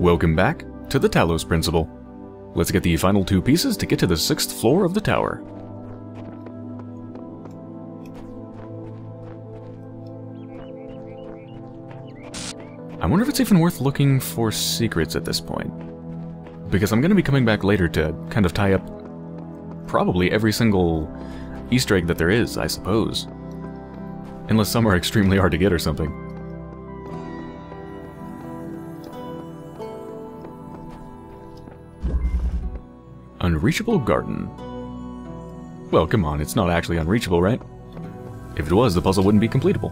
Welcome back to the Talos Principle. Let's get the final two pieces to get to the sixth floor of the tower. I wonder if it's even worth looking for secrets at this point. Because I'm going to be coming back later to kind of tie up probably every single Easter egg that there is, I suppose. Unless some are extremely hard to get or something. Unreachable Garden. Well, come on, it's not actually unreachable, right? If it was, the puzzle wouldn't be completable.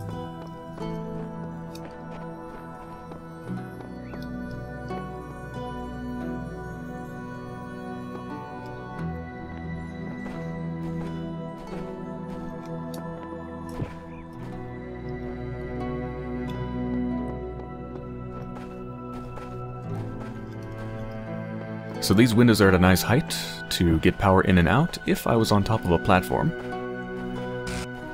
So these windows are at a nice height to get power in and out if I was on top of a platform.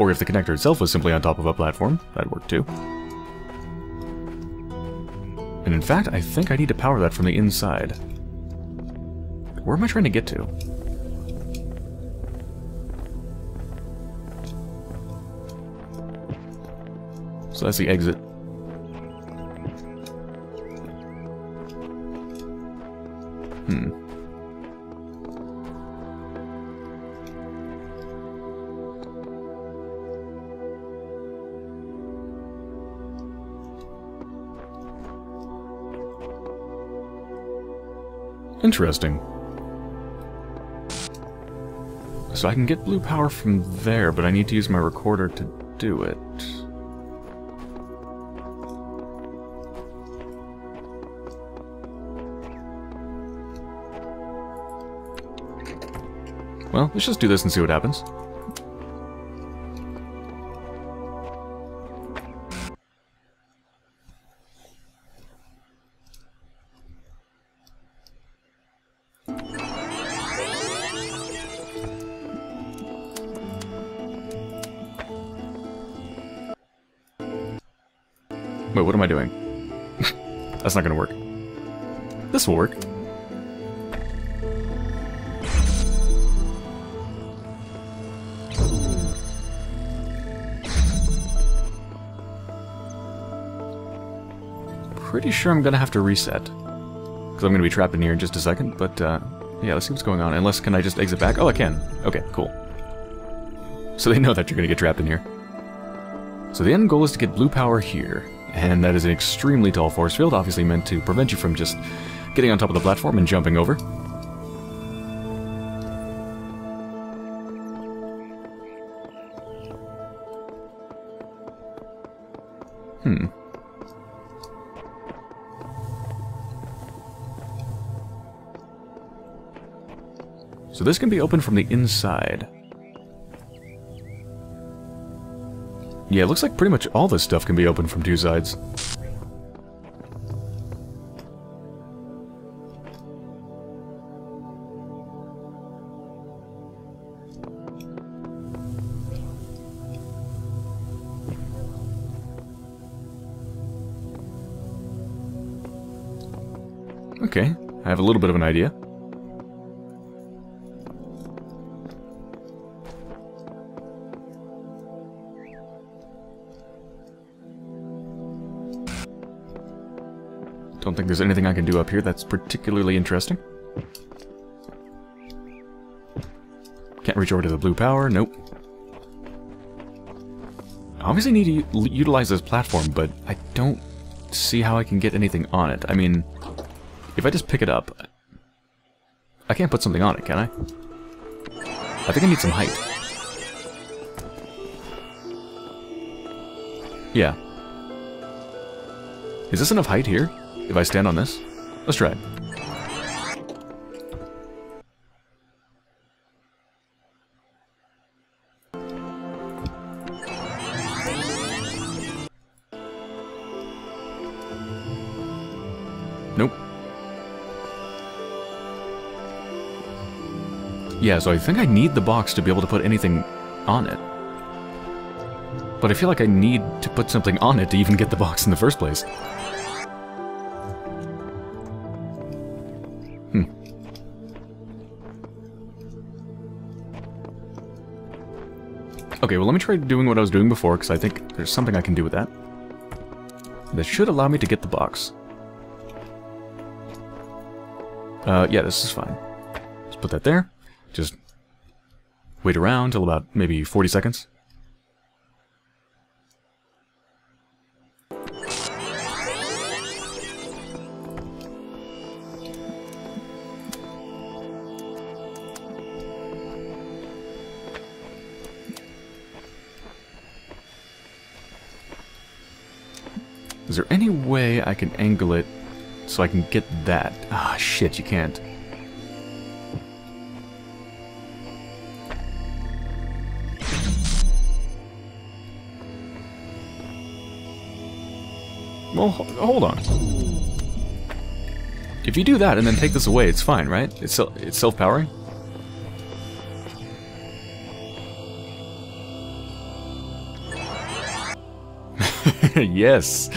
Or if the connector itself was simply on top of a platform, that'd work too. And in fact, I think I need to power that from the inside. Where am I trying to get to? So that's the exit. Interesting. So I can get blue power from there, but I need to use my recorder to do it. Well, let's just do this and see what happens. What am I doing? That's not gonna work. This will work. Pretty sure I'm gonna have to reset. Because I'm gonna be trapped in here in just a second, but uh, yeah, let's see what's going on. Unless, can I just exit back? Oh, I can. Okay, cool. So they know that you're gonna get trapped in here. So the end goal is to get blue power here, and that is an extremely tall force field, obviously meant to prevent you from just getting on top of the platform and jumping over. Hmm. So this can be opened from the inside. Yeah, it looks like pretty much all this stuff can be opened from two sides. Okay, I have a little bit of an idea. Don't think there's anything I can do up here that's particularly interesting. Can't reach over to the blue power, nope. Obviously need to utilize this platform, but I don't see how I can get anything on it. I mean, if I just pick it up, I can't put something on it, can I? I think I need some height. Yeah. Is this enough height here? If I stand on this? Let's try it. Nope. Yeah, so I think I need the box to be able to put anything on it. But I feel like I need to put something on it to even get the box in the first place. Okay, well let me try doing what I was doing before, because I think there's something I can do with that. That should allow me to get the box. Uh, yeah, this is fine. Let's put that there. Just wait around till about maybe 40 seconds. Is there any way I can angle it so I can get that? Ah, shit, you can't. Well, hold on. If you do that and then take this away, it's fine, right? It's, it's self-powering? yes.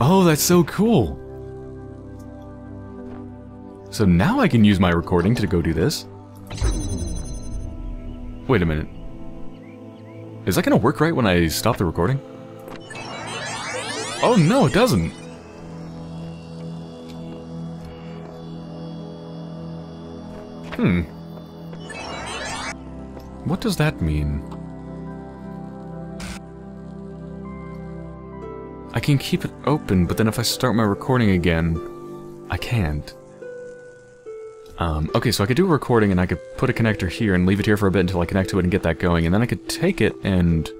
Oh, that's so cool. So now I can use my recording to go do this. Wait a minute. Is that to work right when I stop the recording? Oh no, it doesn't. Hmm. What does that mean? I can keep it open, but then if I start my recording again, I can't. Um, okay, so I could do a recording and I could put a connector here and leave it here for a bit until I connect to it and get that going, and then I could take it and...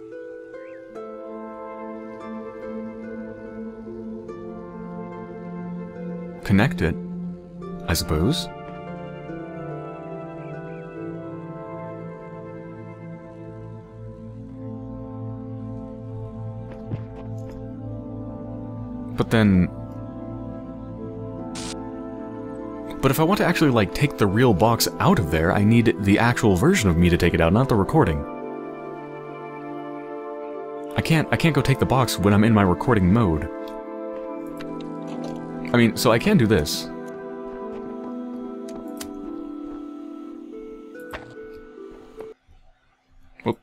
Connect it, I suppose. But then... But if I want to actually, like, take the real box out of there, I need the actual version of me to take it out, not the recording. I can't, I can't go take the box when I'm in my recording mode. I mean, so I can do this. Whoop.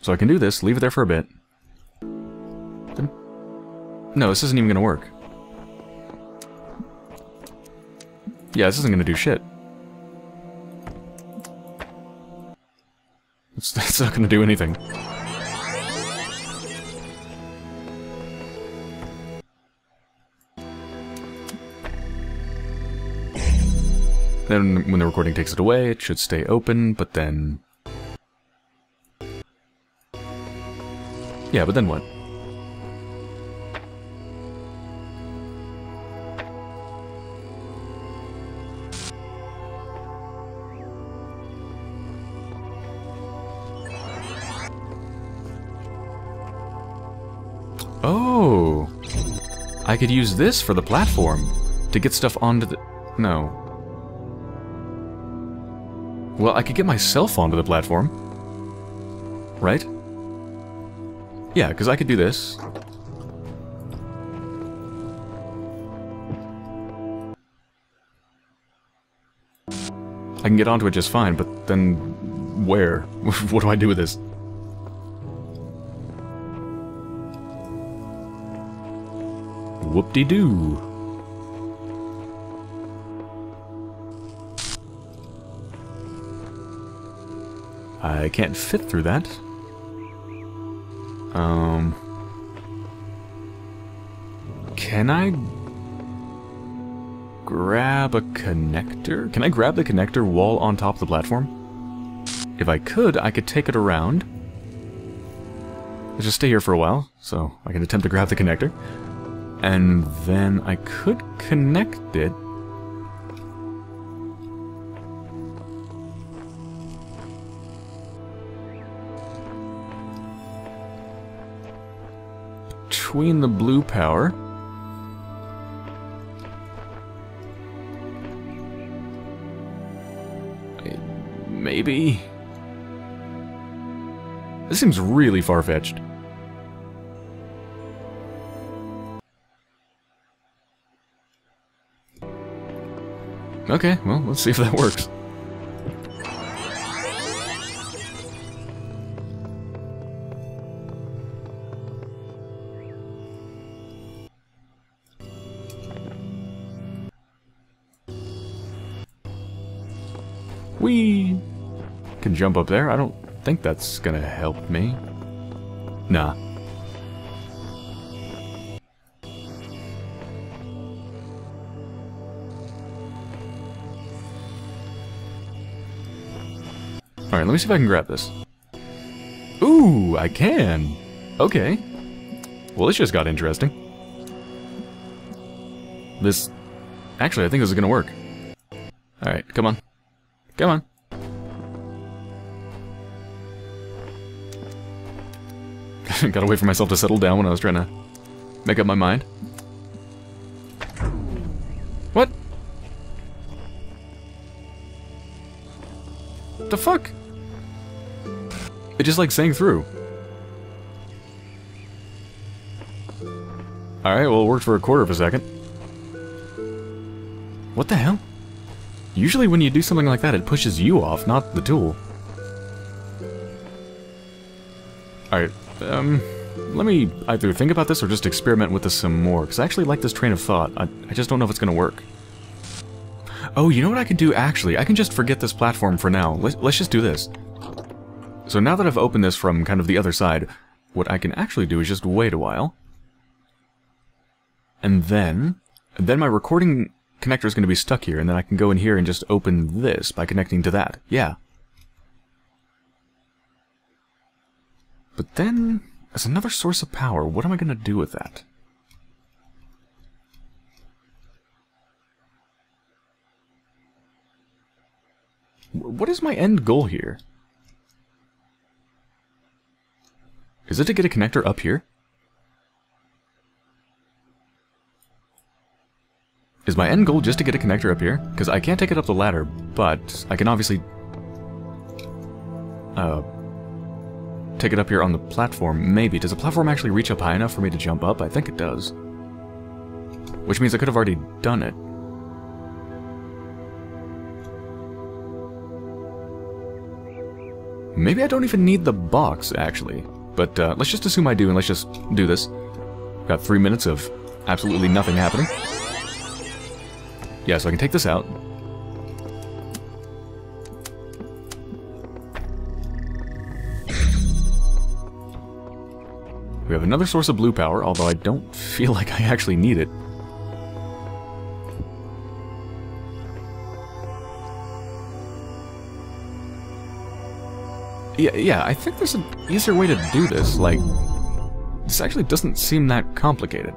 So I can do this, leave it there for a bit. No, this isn't even gonna work. Yeah, this isn't gonna do shit. It's, not gonna do anything. Then, when the recording takes it away, it should stay open, but then... Yeah, but then what? I could use this for the platform to get stuff onto the... No. Well, I could get myself onto the platform. Right? Yeah, because I could do this. I can get onto it just fine, but then where? what do I do with this? Whoop-de-doo. I can't fit through that. Um... Can I... grab a connector? Can I grab the connector while on top of the platform? If I could, I could take it around. Let's just stay here for a while, so I can attempt to grab the connector. And then I could connect it. Between the blue power. Maybe. This seems really far-fetched. Okay, well, let's see if that works. We Can jump up there. I don't think that's gonna help me. Nah, Alright, let me see if I can grab this. Ooh, I can! Okay. Well, this just got interesting. This... Actually, I think this is gonna work. Alright, come on. Come on. Gotta wait for myself to settle down when I was trying to make up my mind. What? The fuck? It just like sang through. Alright, well it worked for a quarter of a second. What the hell? Usually when you do something like that, it pushes you off, not the tool. Alright, um, let me either think about this or just experiment with this some more, because I actually like this train of thought. I, I just don't know if it's going to work. Oh, you know what I can do actually? I can just forget this platform for now. Let's, let's just do this. So now that I've opened this from kind of the other side, what I can actually do is just wait a while. And then, then my recording connector is going to be stuck here, and then I can go in here and just open this by connecting to that. Yeah. But then, as another source of power, what am I going to do with that? What is my end goal here? Is it to get a connector up here? Is my end goal just to get a connector up here? Because I can't take it up the ladder, but I can obviously... Uh, take it up here on the platform, maybe. Does the platform actually reach up high enough for me to jump up? I think it does. Which means I could have already done it. Maybe I don't even need the box, actually. But uh, let's just assume I do, and let's just do this. Got three minutes of absolutely nothing happening. Yeah, so I can take this out. We have another source of blue power, although I don't feel like I actually need it. Yeah, yeah, I think there's an easier way to do this, like... This actually doesn't seem that complicated.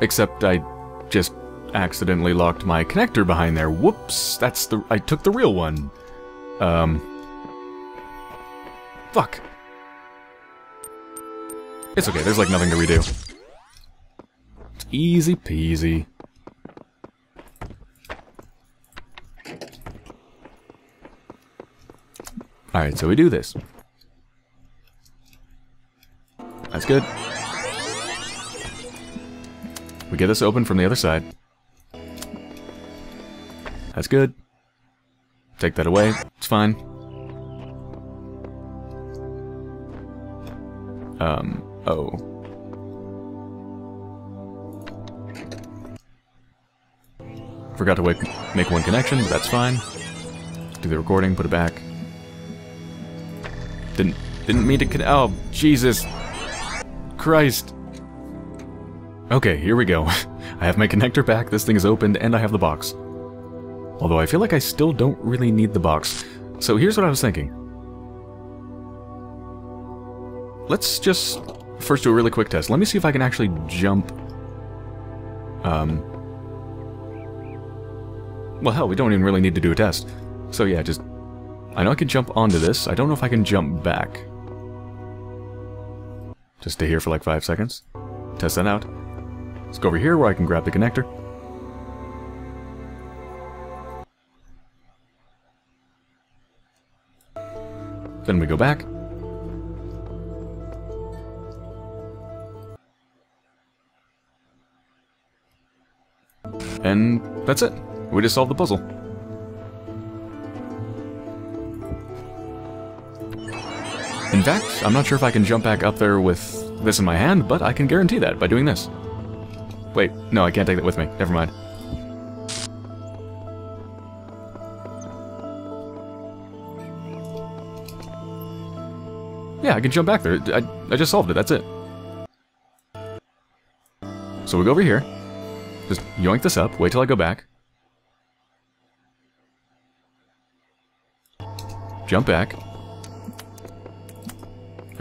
Except I just accidentally locked my connector behind there. Whoops, that's the... I took the real one. Um... Fuck. It's okay, there's like nothing to redo. It's easy peasy. Alright, so we do this. That's good. We get this open from the other side. That's good. Take that away. It's fine. Um, oh. Forgot to make one connection, but that's fine. Do the recording, put it back. Didn't, didn't mean to oh, Jesus. Christ. Okay, here we go. I have my connector back, this thing is opened, and I have the box. Although I feel like I still don't really need the box. So here's what I was thinking. Let's just first do a really quick test. Let me see if I can actually jump... Um... Well, hell, we don't even really need to do a test. So yeah, just... I know I can jump onto this. I don't know if I can jump back. Just stay here for like five seconds. Test that out. Let's go over here where I can grab the connector. Then we go back. And that's it. We just solved the puzzle. fact, I'm not sure if I can jump back up there with this in my hand, but I can guarantee that by doing this. Wait, no, I can't take that with me. Never mind. Yeah, I can jump back there. I, I just solved it, that's it. So we go over here. Just yoink this up, wait till I go back. Jump back.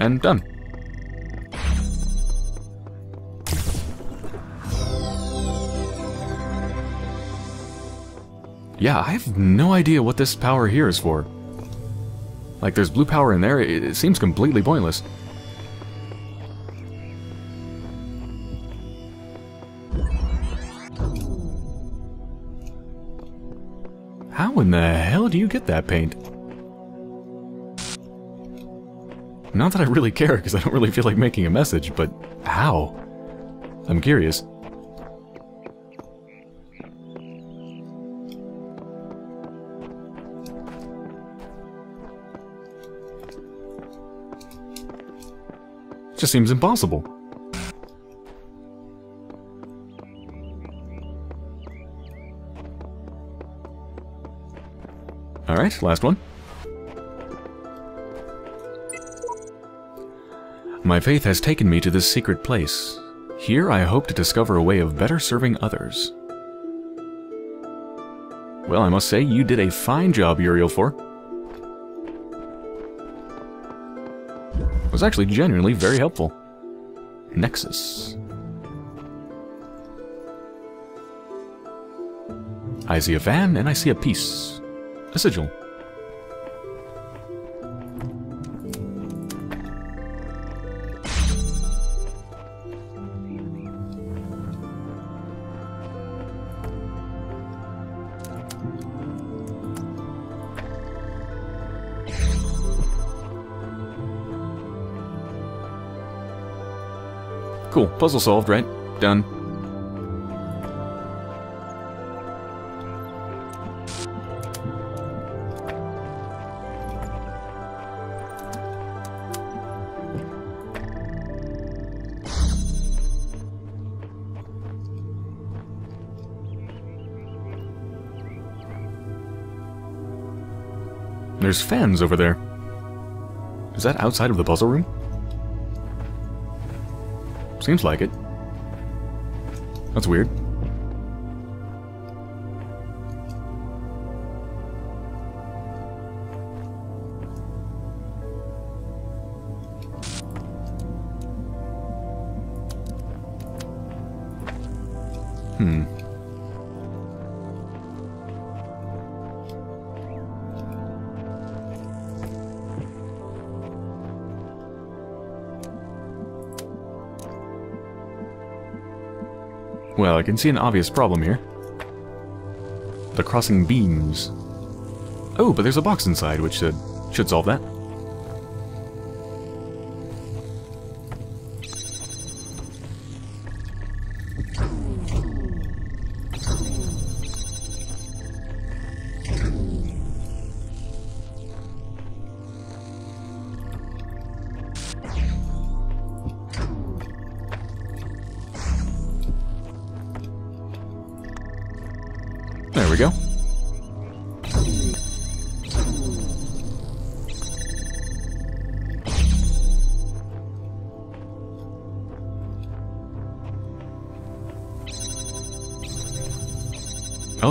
And done. Yeah, I have no idea what this power here is for. Like, there's blue power in there, it, it seems completely pointless. How in the hell do you get that paint? Not that I really care, because I don't really feel like making a message, but how? I'm curious. just seems impossible. Alright, last one. My faith has taken me to this secret place. Here I hope to discover a way of better serving others. Well, I must say, you did a fine job, Uriel For 4. was actually genuinely very helpful. Nexus. I see a fan, and I see a piece. A sigil. Puzzle solved, right? Done. There's fans over there. Is that outside of the puzzle room? Seems like it. That's weird. I can see an obvious problem here. The crossing beams. Oh, but there's a box inside, which should, should solve that.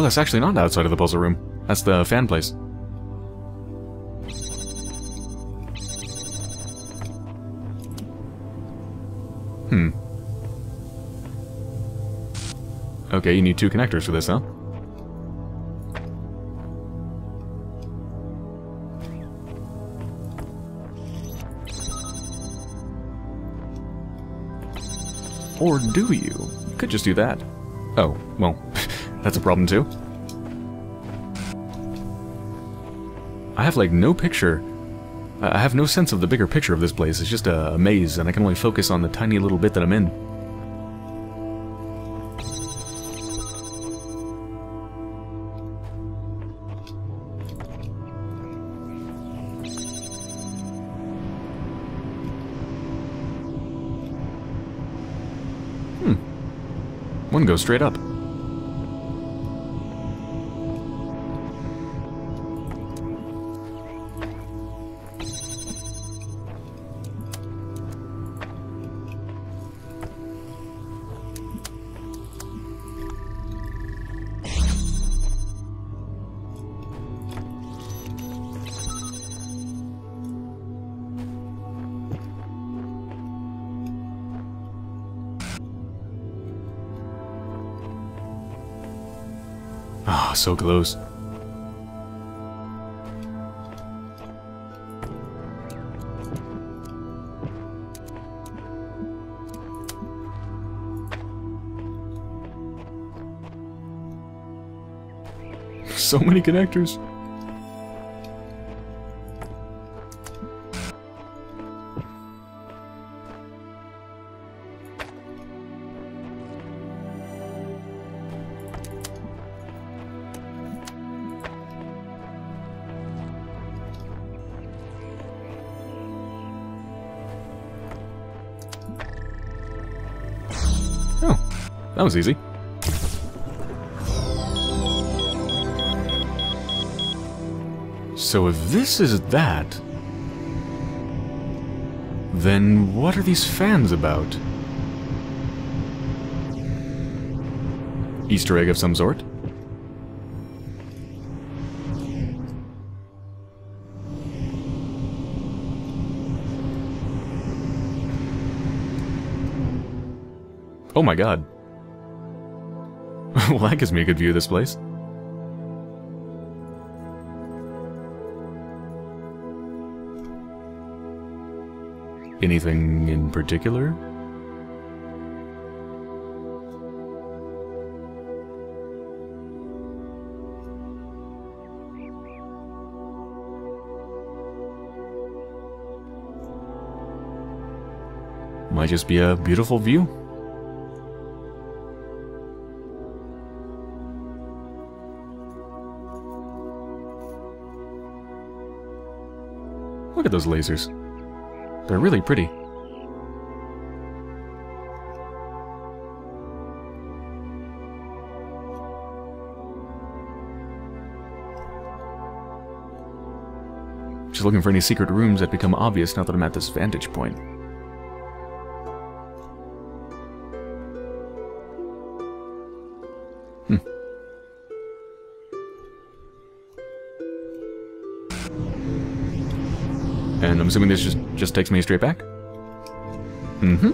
Oh, that's actually not outside of the puzzle room. That's the fan place. Hmm. Okay, you need two connectors for this, huh? Or do you? You could just do that. Oh, well, that's a problem too. I have, like, no picture. I have no sense of the bigger picture of this place. It's just a, maze, and I can only focus on the tiny little bit that I'm in. Hmm. One goes straight up. So close. so many connectors. That was easy. So if this is that, then what are these fans about? Easter egg of some sort? Oh my god. well, that gives me a good view of this place. Anything in particular? Might just be a beautiful view. Look at those lasers. They're really pretty. Just looking for any secret rooms that become obvious now that I'm at this vantage point. I'm assuming this just, just takes me straight back? Mm-hmm.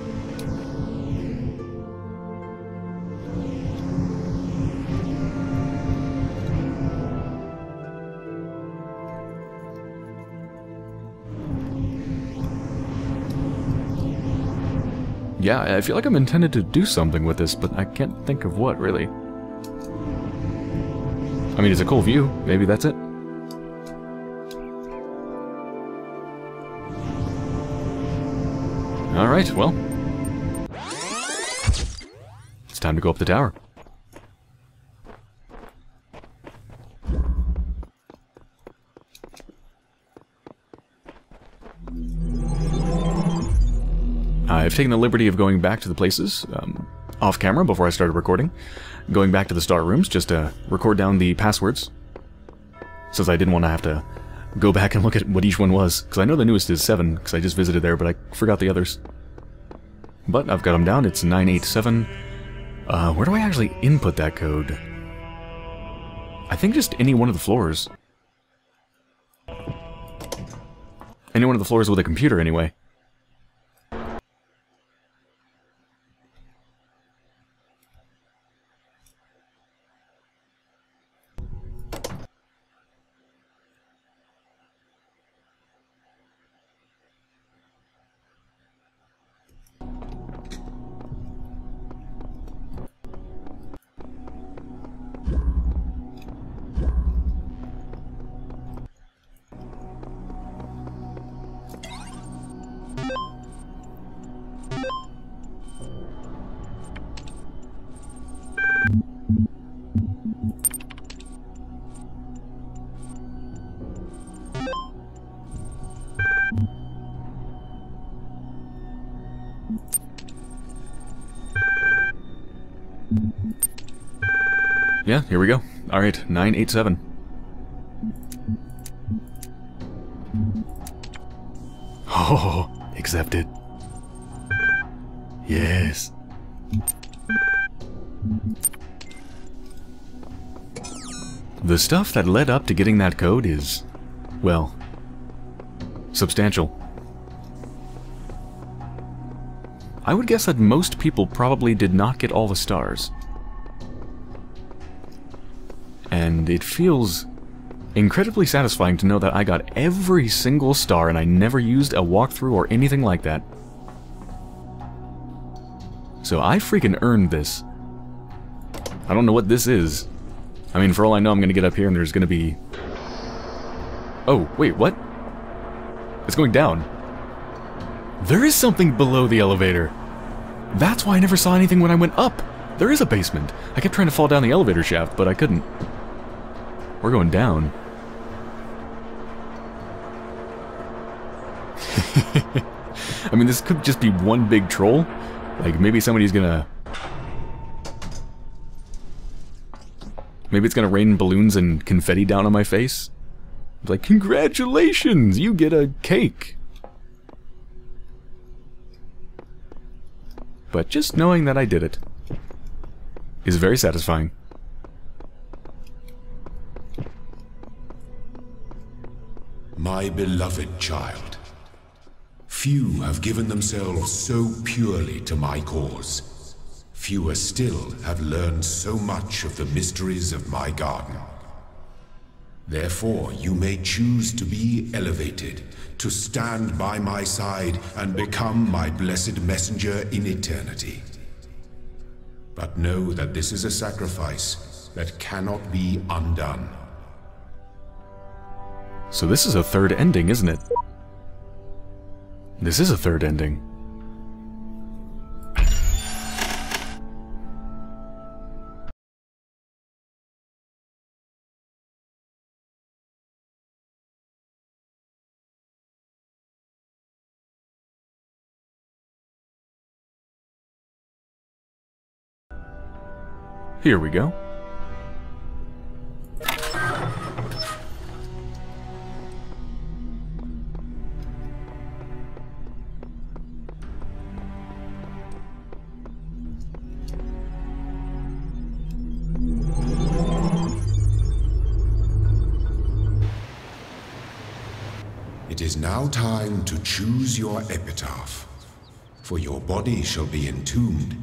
Yeah, I feel like I'm intended to do something with this, but I can't think of what, really. I mean, it's a cool view. Maybe that's it. Alright, well. It's time to go up the tower. I've taken the liberty of going back to the places um, off camera before I started recording. Going back to the star rooms just to record down the passwords. Since I didn't want to have to go back and look at what each one was. Because I know the newest is 7, because I just visited there, but I forgot the others. But I've got them down. It's 987. Uh, where do I actually input that code? I think just any one of the floors. Any one of the floors with a computer, anyway. Yeah, here we go. Alright, 987. Oh, accepted. Yes. The stuff that led up to getting that code is, well, substantial. I would guess that most people probably did not get all the stars. It feels incredibly satisfying to know that I got every single star and I never used a walkthrough or anything like that. So I freaking earned this. I don't know what this is. I mean, for all I know, I'm to get up here and there's to be... Oh, wait, what? It's going down. There is something below the elevator. That's why I never saw anything when I went up. There is a basement. I kept trying to fall down the elevator shaft, but I couldn't. We're going down. I mean, this could just be one big troll. Like, maybe somebody's gonna... Maybe it's gonna rain balloons and confetti down on my face. It's like, congratulations, you get a cake. But just knowing that I did it is very satisfying. My beloved child, few have given themselves so purely to my cause. Fewer still have learned so much of the mysteries of my garden. Therefore, you may choose to be elevated, to stand by my side and become my blessed messenger in eternity. But know that this is a sacrifice that cannot be undone. So this is a third ending, isn't it? This is a third ending. Here we go. Now time to choose your epitaph. For your body shall be entombed,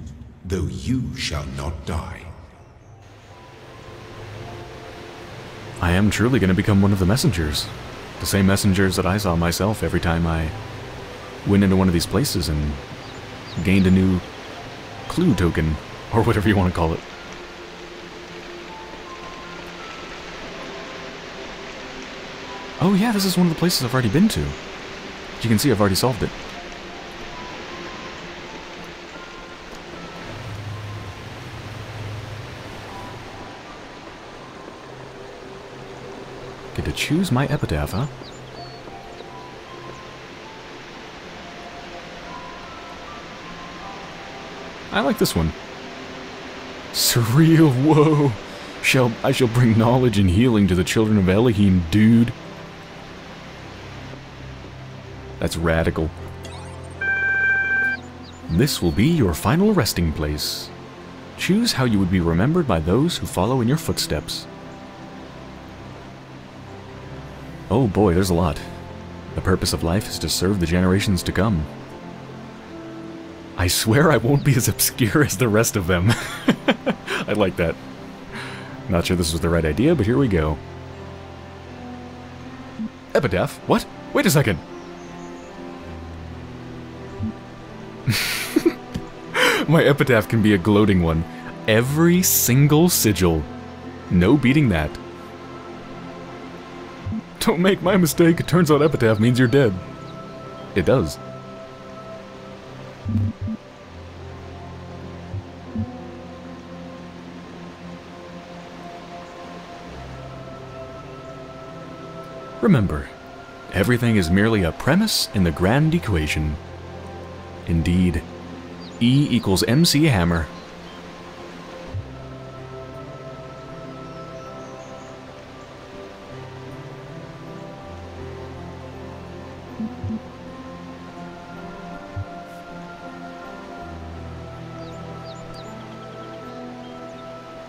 though you shall not die. I am truly going to become one of the messengers. The same messengers that I saw myself every time I went into one of these places and gained a new clue token, or whatever you want to call it. Oh yeah, this is one of the places I've already been to. As You can see I've already solved it. Get to choose my epitaph, huh? I like this one. Surreal, whoa! Shall I shall bring knowledge and healing to the children of Elohim, dude. That's radical. This will be your final resting place. Choose how you would be remembered by those who follow in your footsteps. Oh boy, there's a lot. The purpose of life is to serve the generations to come. I swear I won't be as obscure as the rest of them. I like that. Not sure this was the right idea, but here we go. Epitaph? What? Wait a second! My epitaph can be a gloating one. Every single sigil. No beating that. Don't make my mistake. It turns out epitaph means you're dead. It does. Remember, everything is merely a premise in the grand equation. Indeed, E equals MC Hammer.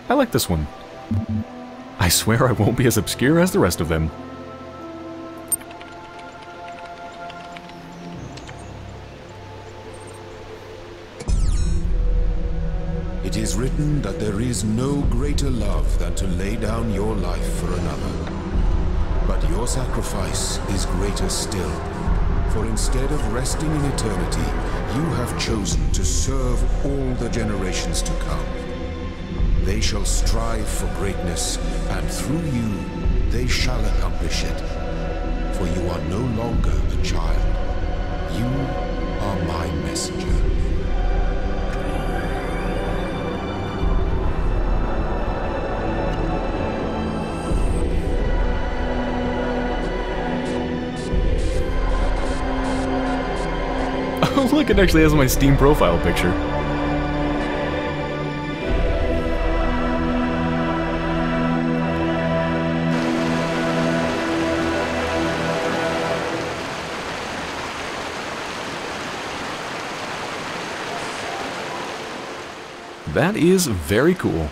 I like this one. I swear I won't be as obscure as the rest of them. Written that there is no greater love than to lay down your life for another. But your sacrifice is greater still. For instead of resting in eternity, you have chosen to serve all the generations to come. They shall strive for greatness, and through you, they shall accomplish it. For you are no longer a child. You are my messenger. look, it actually has my Steam profile picture. That is very cool.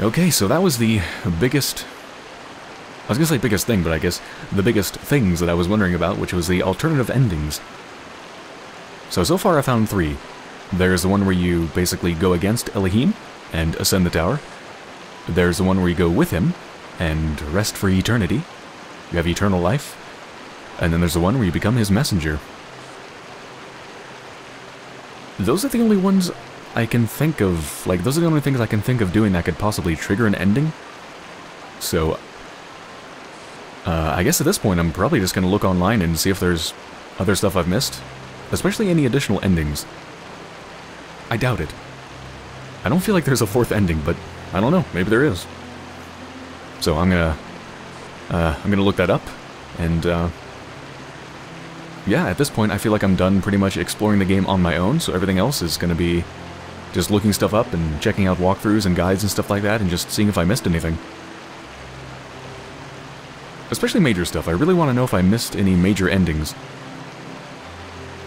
Okay, so that was the biggest I was gonna say biggest thing, but I guess the biggest things that I was wondering about, which was the alternative endings. So, so far I found three. There's the one where you basically go against Elohim and ascend the tower. There's the one where you go with him and rest for eternity. You have eternal life. And then there's the one where you become his messenger. Those are the only ones I can think of, like, those are the only things I can think of doing that could possibly trigger an ending. So, uh, I guess at this point I'm probably just going to look online and see if there's other stuff I've missed. Especially any additional endings. I doubt it. I don't feel like there's a fourth ending, but I don't know. Maybe there is. So I'm gonna... Uh, I'm gonna look that up, and, uh... Yeah, at this point I feel like I'm done pretty much exploring the game on my own, so everything else is gonna be just looking stuff up and checking out walkthroughs and guides and stuff like that, and just seeing if I missed anything. Especially major stuff. I really want to know if I missed any major endings.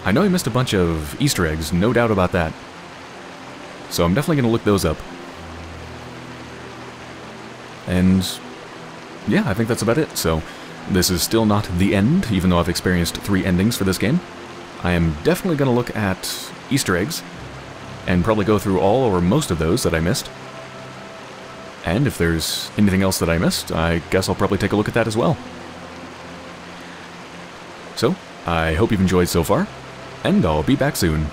I know I missed a bunch of Easter eggs, no doubt about that. So I'm definitely going to look those up. And yeah, I think that's about it. So this is still not the end, even though I've experienced three endings for this game. I am definitely going to look at Easter eggs, and probably go through all or most of those that I missed. And if there's anything else that I missed, I guess I'll probably take a look at that as well. So, I hope you've enjoyed so far, and I'll be back soon.